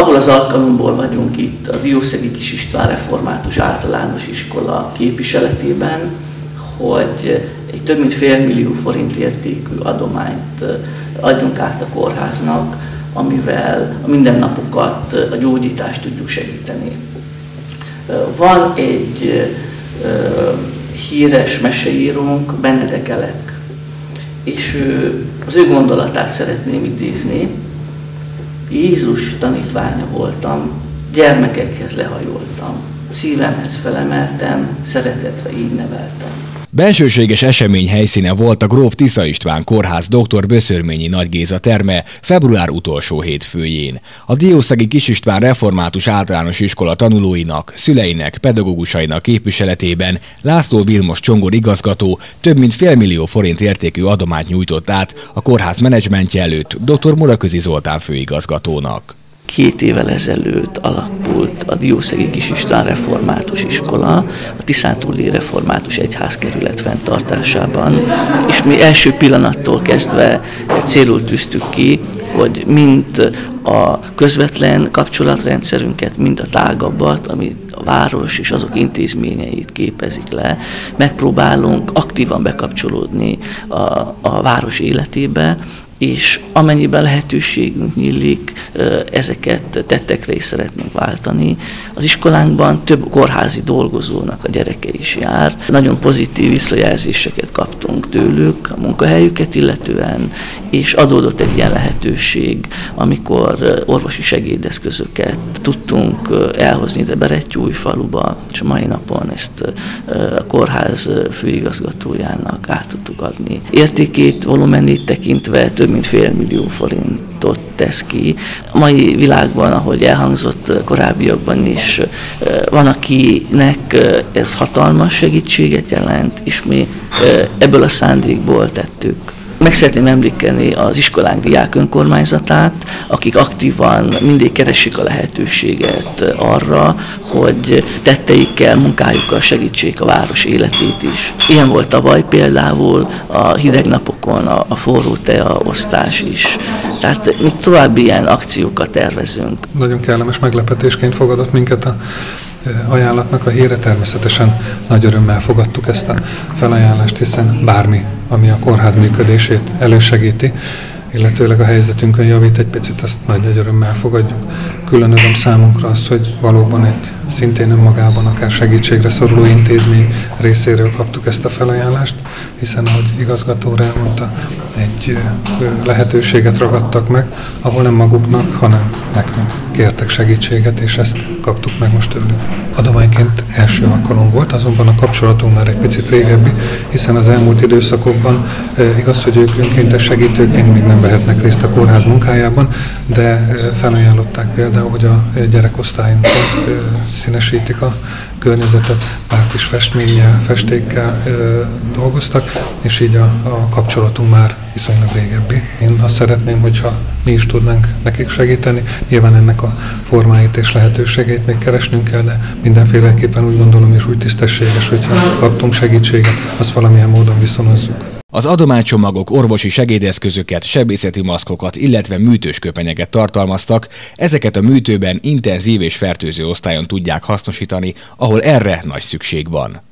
abból az alkalomból vagyunk itt a Diószegi Kis István Református Általános Iskola képviseletében, hogy egy több mint fél millió forint értékű adományt adjunk át a kórháznak, amivel a mindennapokat, a gyógyítást tudjuk segíteni. Van egy híres meseírónk, Benedek Elek, és az ő gondolatát szeretném idézni. Jézus tanítványa voltam, gyermekekhez lehajoltam, szívemhez felemeltem, szeretetre így neveltem. Bensőséges esemény helyszíne volt a Gróf Tisza István Kórház dr. Böszörményi Nagy Géza terme február utolsó hétfőjén. A Diószegi Kis István Református Általános Iskola tanulóinak, szüleinek, pedagógusainak képviseletében László Vilmos Csongor igazgató több mint félmillió forint értékű adományt nyújtott át a kórház menedzsmentje előtt dr. Muraközi Zoltán főigazgatónak két évvel ezelőtt alakult a Diószegi Kis István Református Iskola, a Tiszántúli Református Egyházkerület fenntartásában, és mi első pillanattól kezdve célul tűztük ki, hogy mind a közvetlen kapcsolatrendszerünket, mind a tágabbat, ami a város és azok intézményeit képezik le, megpróbálunk aktívan bekapcsolódni a, a város életébe, és amennyiben lehetőségünk nyílik, ezeket tettekre is szeretnénk váltani. Az iskolánkban több kórházi dolgozónak a gyereke is jár. Nagyon pozitív visszajelzéseket kaptunk tőlük a munkahelyüket illetően, és adódott egy ilyen lehetőség, amikor orvosi segédeszközöket tudtunk elhozni ide Berettyúj faluba, és a mai napon ezt a kórház főigazgatójának át tudtuk adni. Értékét, volumenét tekintve több mint fél millió forintot tesz ki. A mai világban, ahogy elhangzott korábbiakban is, van, akinek ez hatalmas segítséget jelent, és mi ebből a szándékból tettük meg szeretném emlékeni az iskolánk diák önkormányzatát, akik aktívan mindig keresik a lehetőséget arra, hogy tetteikkel, munkájukkal segítsék a város életét is. Ilyen volt tavaly például a hideg napokon a, a forró tea osztás is. Tehát még további ilyen akciókat tervezünk. Nagyon kellemes meglepetésként fogadott minket a ajánlatnak a híre. Természetesen nagy örömmel fogadtuk ezt a felajánlást, hiszen bármi, ami a kórház működését elősegíti, illetőleg a helyzetünkön javít egy picit, azt nagy, nagy örömmel fogadjuk. Külön öröm számunkra az, hogy valóban egy szintén önmagában akár segítségre szoruló intézmény részéről kaptuk ezt a felajánlást, hiszen ahogy igazgató elmondta, egy lehetőséget ragadtak meg, ahol nem maguknak, hanem nekünk kértek segítséget, és ezt kaptuk meg most tőlük. Adományként első alkalom volt, azonban a kapcsolatunk már egy picit régebbi, hiszen az elmúlt időszakokban igaz, hogy ők önkéntes segítőként még nem vehetnek részt a kórház munkájában, de felajánlották például, hogy a gyerekosztályunkon színesítik a környezetet, pár kis festménnyel, festékkel ö, dolgoztak, és így a, a kapcsolatunk már viszonylag régebbi. Én azt szeretném, hogyha mi is tudnánk nekik segíteni. Nyilván ennek a formáit és lehetőségét még keresnünk kell, de mindenféleképpen úgy gondolom és úgy tisztességes, hogyha kaptunk segítséget, azt valamilyen módon viszonozzuk. Az adománycsomagok orvosi segédeszközöket, sebészeti maszkokat, illetve műtős köpenyeket tartalmaztak, ezeket a műtőben intenzív és fertőző osztályon tudják hasznosítani, ahol erre nagy szükség van.